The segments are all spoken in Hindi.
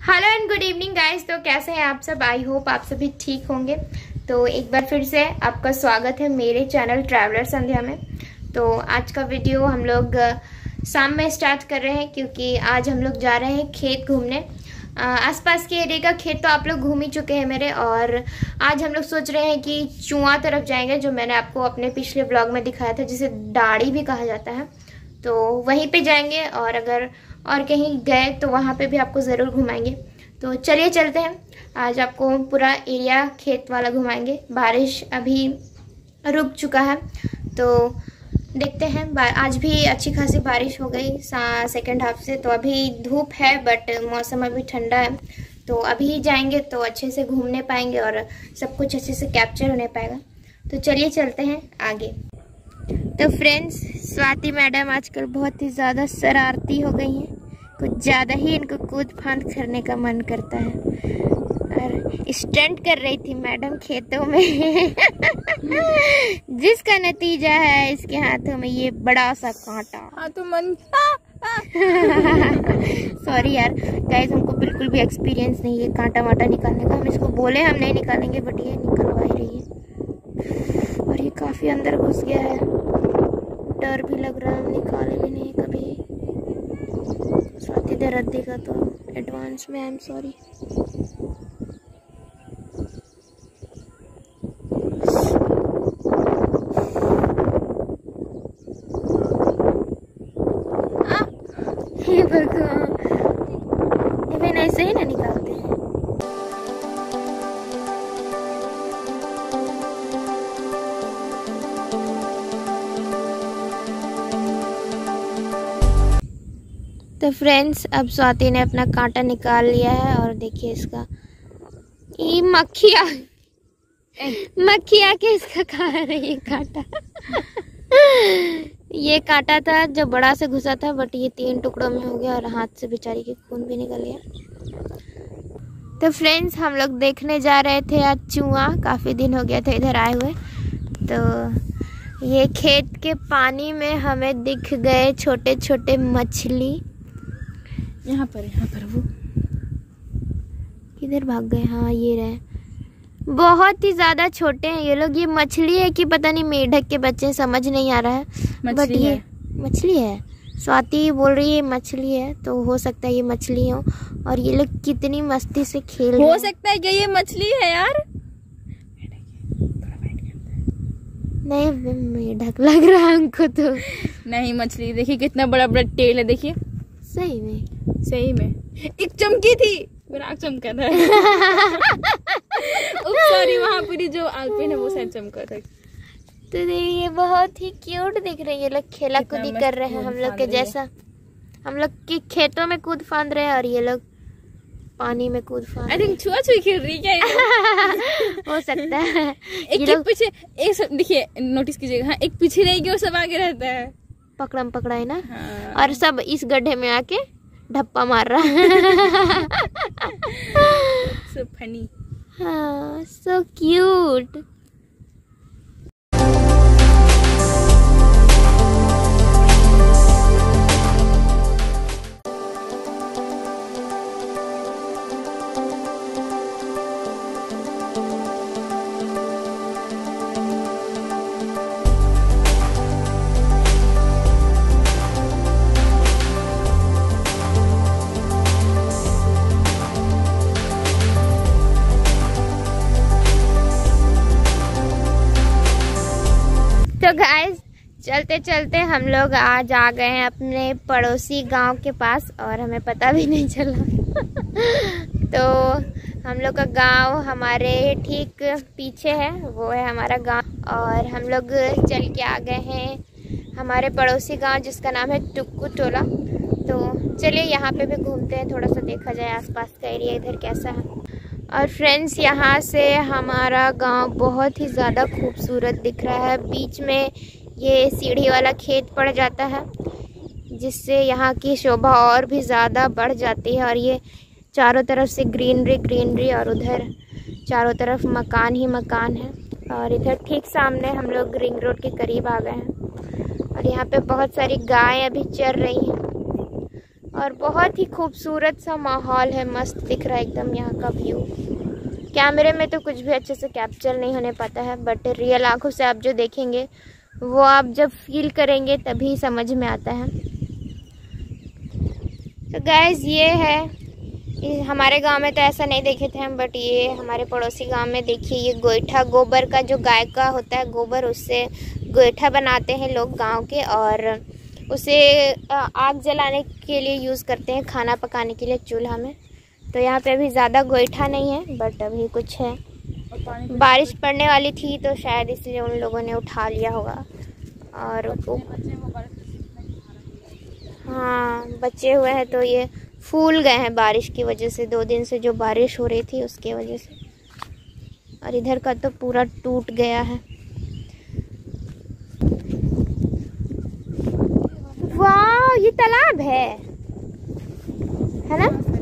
Hello and good evening guys तो कैसे हैं आप सब? आई होप आप सभी ठीक होंगे। तो एक बार फिर से आपका स्वागत है मेरे चैनल ट्रैवलर संध्या में। तो आज का वीडियो हम लोग शाम में स्टार्ट कर रहे हैं क्योंकि आज हम लोग जा रहे हैं खेत घूमने। आसपास के एरिया का खेत तो आप लोग घूम ही चुके हैं मेरे और आज हम लोग सोच रहे हैं कि चुआ तरफ़ जाएँगे, जो मैंने आपको अपने पिछले ब्लॉग में दिखाया था, जिसे दाढ़ी भी कहा जाता है। तो वहीं पे जाएँगे और अगर और कहीं गए तो वहाँ पे भी आपको ज़रूर घुमाएँगे। तो चलिए चलते हैं। आज आपको पूरा एरिया खेत वाला घुमाएँगे। बारिश अभी रुक चुका है। तो देखते हैं। आज भी अच्छी खासी बारिश हो गई सेकेंड हाफ़ से। तो अभी धूप है बट मौसम अभी ठंडा है। तो अभी जाएँगे तो अच्छे से घूमने पाएँगे और सब कुछ अच्छे से कैप्चर होने पाएगा। तो चलिए चलते हैं आगे। तो फ्रेंड्स स्वाति मैडम आजकल बहुत ही ज़्यादा शरारती हो गई हैं। कुछ ज़्यादा ही इनको कूद फांद करने का मन करता है। और स्टंट कर रही थी मैडम खेतों में। जिसका नतीजा है इसके हाथों में ये बड़ा सा कांटा। हाँ तो मन सॉरी यार गाइस हमको बिल्कुल भी एक्सपीरियंस नहीं है कांटा वाटा निकालने का। हम इसको बोले हम नहीं निकालेंगे बट ये निकलवा ही रही है। और ये काफ़ी अंदर घुस गया है। डर भी लग रहा है, निकाले भी नहीं कभी। स्वाति दर्द का तो एडवांस में आई एम सॉरी इवन ऐसे ही ना निकालते। हैं तो फ्रेंड्स अब स्वाति ने अपना कांटा निकाल लिया है और देखिए इसका। ये मक्खिया मक्खिया के इसका खा रही है कांटा? ये काटा था जो बड़ा से घुसा था बट ये तीन टुकड़ों में हो गया और हाथ से बेचारी के खून भी निकल गया। तो फ्रेंड्स हम लोग देखने जा रहे थे आज चूहा। काफ़ी दिन हो गया था इधर आए हुए। तो ये खेत के पानी में हमें दिख गए छोटे छोटे मछली। यहाँ पर यहाँ पर वो। किधर भाग गए? हाँ ये रहे। बहुत ही ज़्यादा छोटे हैं ये लोग। ये मछली है कि पता नहीं मेढक के बच्चे समझ नहीं आ रहा है। बट ये मछली है। स्वाति बोल रही है मछली है। तो हो सकता है ये मछली हो। और ये लोग कितनी मस्ती से खेल हो सकता है कि ये मछली है यार। नहीं मेढक लग रहा है हमको तो। नहीं मछली देखिए कितना बड़ा बड़ा टेल है देखिए। सही में। सही में। एक चमकी थी। नाक चमका था। सॉरी वहाँ पूरी जो आलपिन है वो शायद चमका था। तो ये बहुत ही क्यूट दिख रही है लोग खेला कूदी कर रहे हैं हम लोग के जैसा। हम लोग के खेतों में कूद फांद रहे हैं और ये लोग पानी में कूद फांद आई थिंक छुआ छुई खेल रही क्या हो सकता है। एक, एक पीछे एक देखिए नोटिस कीजिएगा हाँ एक पीछे रहेगी और सब आगे रहता है। पकड़म पकड़ा है ना। हाँ। और सब इस गड्ढे में आके ढप्पा मार रहा है। सो फनी हाँ सो क्यूट चलते चलते हम लोग आज आ गए हैं अपने पड़ोसी गाँव के पास और हमें पता भी नहीं चला। तो हम लोग का गाँव हमारे ठीक पीछे है, वो है हमारा गाँव। और हम लोग चल के आ गए हैं हमारे पड़ोसी गाँव, जिसका नाम है टुक्कू टोला। तो चलिए यहाँ पे भी घूमते हैं, थोड़ा सा देखा जाए आसपास का एरिया इधर कैसा है। और फ्रेंड्स यहाँ से हमारा गाँव बहुत ही ज़्यादा खूबसूरत दिख रहा है। बीच में ये सीढ़ी वाला खेत पड़ जाता है, जिससे यहाँ की शोभा और भी ज़्यादा बढ़ जाती है। और ये चारों तरफ़ से ग्रीनरी ग्रीनरी और उधर चारों तरफ़ मकान ही मकान है। और इधर ठीक सामने हम लोग रिंग रोड के करीब आ गए हैं। और यहाँ पे बहुत सारी गायें अभी चर रही हैं। और बहुत ही खूबसूरत सा माहौल है, मस्त दिख रहा है एकदम यहाँ का व्यू। कैमरे में तो कुछ भी अच्छे से कैप्चर नहीं होने पाता है, बट रियल आँखों से आप जो देखेंगे वो आप जब फील करेंगे तभी समझ में आता है। तो गैस ये है। हमारे गाँव में तो ऐसा नहीं देखे थे हम बट ये हमारे पड़ोसी गाँव में देखिए, ये गोईठा गोबर का जो गाय का होता है गोबर, उससे गोईठा बनाते हैं लोग गाँव के और उसे आग जलाने के लिए यूज़ करते हैं, खाना पकाने के लिए चूल्हा में। तो यहाँ पे अभी ज़्यादा गोईठा नहीं है बट अभी कुछ है। बारिश पड़ने वाली थी तो शायद इसलिए उन लोगों ने उठा लिया होगा। और हाँ बचे हुए हैं तो ये फूल गए हैं बारिश की वजह से। दो दिन से जो बारिश हो रही थी उसके वजह से। और इधर का तो पूरा टूट गया है। वाह ये तालाब है। है ना?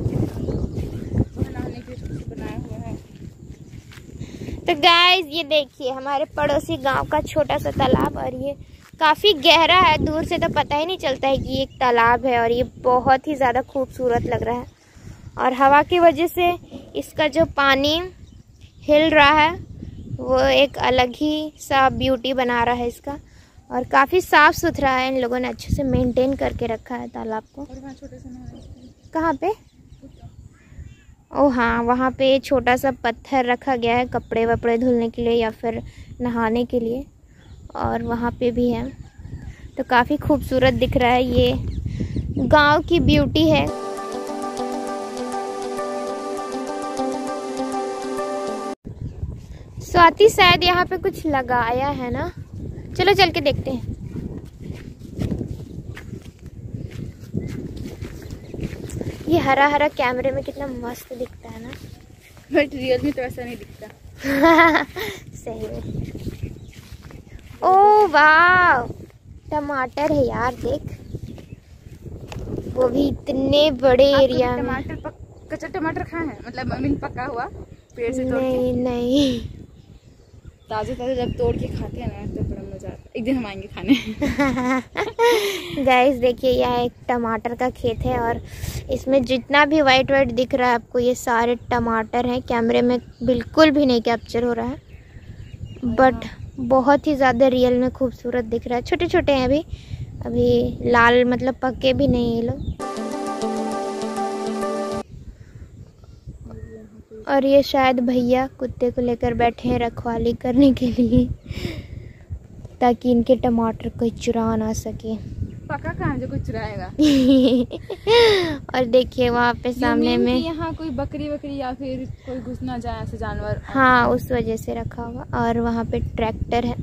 तो गाइस ये देखिए, हमारे पड़ोसी गाँव का छोटा सा तालाब और ये काफ़ी गहरा है। दूर से तो पता ही नहीं चलता है कि ये एक तालाब है और ये बहुत ही ज़्यादा खूबसूरत लग रहा है। और हवा की वजह से इसका जो पानी हिल रहा है, वो एक अलग ही सा ब्यूटी बना रहा है इसका। और काफ़ी साफ़ सुथरा है, इन लोगों ने अच्छे से मेंटेन करके रखा है तालाब को। कहाँ पे? ओ हाँ वहाँ पे छोटा सा पत्थर रखा गया है कपड़े वपड़े धुलने के लिए या फिर नहाने के लिए और वहाँ पे भी है। तो काफ़ी खूबसूरत दिख रहा है ये। गाँव की ब्यूटी है। स्वाति शायद यहाँ पे कुछ लगाया है ना? चलो चल के देखते हैं। ये हरा हरा कैमरे में कितना मस्त दिखता है ना। बट रियल में तो ऐसा नहीं दिखता। सही में। ओ वाह टमाटर है यार देख। वो भी इतने बड़े एरिया में। टमाटर कच्चा टमाटर खाए हैं? मतलब मम्मी पका हुआ पेड़ से तोड़ नहीं नहीं। ताजे ताजे जब तोड़ के खाते हैं ना तो एक दिन हम आएँगे खाने। गाइस देखिए, यह एक टमाटर का खेत है और इसमें जितना भी वाइट वाइट दिख रहा है आपको, ये सारे टमाटर हैं। कैमरे में बिल्कुल भी नहीं कैप्चर हो रहा है। बट बहुत ही ज़्यादा रियल में खूबसूरत दिख रहा है। छोटे छोटे हैं अभी। अभी लाल मतलब पके भी नहीं ये लोग। और ये शायद भैया कुत्ते को लेकर बैठे हैं रखवाली करने के लिए। ताकि इनके टमाटर कोई चुरा ना सके। पका कहाँ जो कोई चुराएगा? और देखिए वहाँ पे सामने में यहाँ कोई बकरी वकरी या फिर कोई घुस ना जाए ऐसे जानवर। हाँ उस वजह से रखा हुआ। और वहाँ पे ट्रैक्टर है।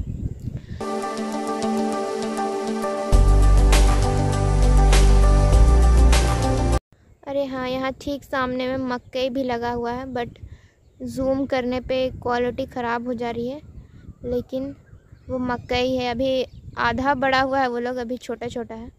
अरे हाँ यहाँ ठीक सामने में मकई भी लगा हुआ है बट जूम करने पे क्वालिटी ख़राब हो जा रही है। लेकिन वो मकई है अभी आधा बड़ा हुआ है वो लोग अभी छोटा छोटा है।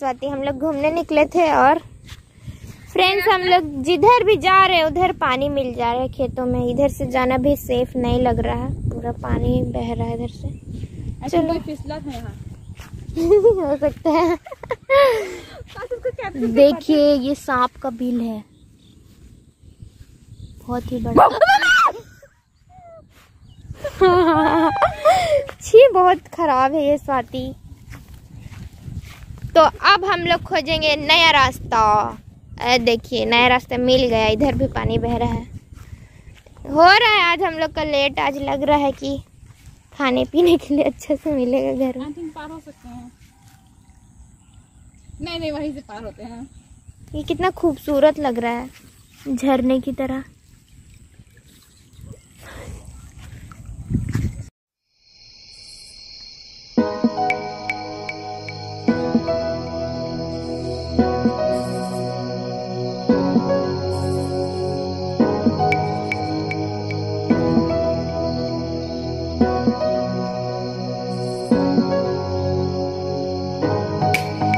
स्वाति हम लोग घूमने निकले थे और फ्रेंड्स हम लोग जिधर भी जा रहे हैं उधर पानी मिल जा रहा है खेतों में। इधर से जाना भी सेफ़ नहीं लग रहा। है पूरा पानी बह रहा है इधर से। चलो फिसला था यहाँ? हो सकता है। देखिए ये सांप का बिल है। बहुत ही बड़ा। छी बहुत खराब है ये स्वाति। तो अब हम लोग खोजेंगे नया रास्ता। देखिए नया रास्ता मिल गया इधर भी पानी बह रहा है। हो रहा है आज हम लोग का लेट आज लग रहा है कि खाने पीने के लिए अच्छे से मिलेगा घर। में पार हो सकते हैं। नहीं नहीं वहीं से पार होते हैं। ये कितना खूबसूरत लग रहा है झरने की तरह। Bye.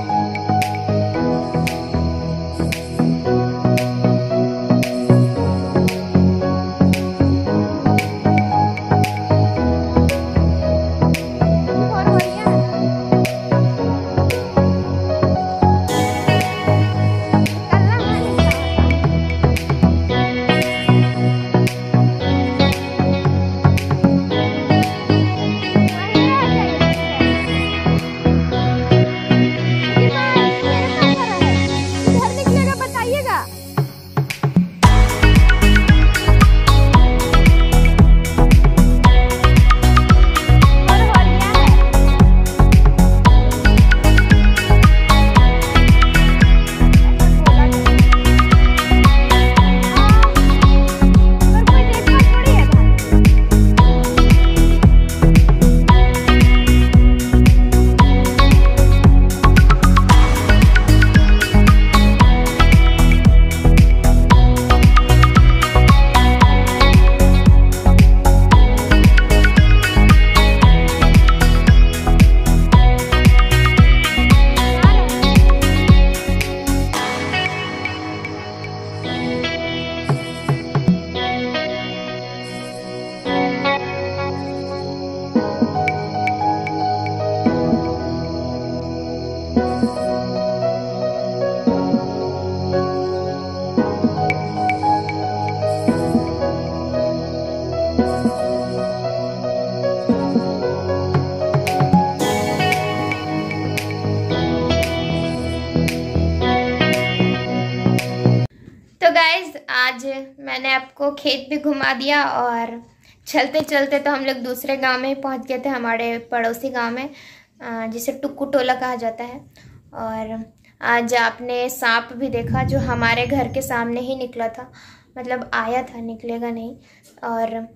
खेत भी घुमा दिया और चलते चलते तो हम लोग दूसरे गाँव में पहुँच गए थे, हमारे पड़ोसी गाँव में जिसे टुक्कू टोला कहा जाता है। और आज आपने सांप भी देखा जो हमारे घर के सामने ही निकला था मतलब आया था, निकलेगा नहीं। और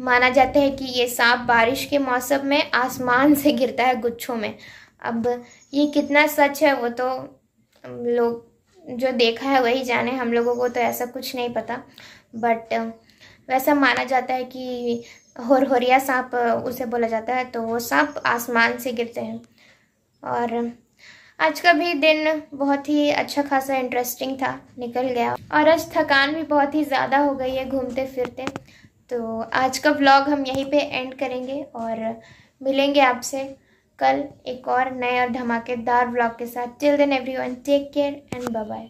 माना जाता है कि ये सांप बारिश के मौसम में आसमान से गिरता है गुच्छों में। अब ये कितना सच है वो तो लोग जो देखा है वही जाने, हम लोगों को तो ऐसा कुछ नहीं पता। बट वैसा माना जाता है कि होरहोरिया सांप उसे बोला जाता है तो वो सांप आसमान से गिरते हैं। और आज का भी दिन बहुत ही अच्छा खासा इंटरेस्टिंग था, निकल गया। और आज थकान भी बहुत ही ज़्यादा हो गई है घूमते फिरते तो आज का व्लॉग हम यहीं पे एंड करेंगे और मिलेंगे आपसे कल एक और नए और धमाकेदार व्लॉग के साथ। Till then everyone take care and bye bye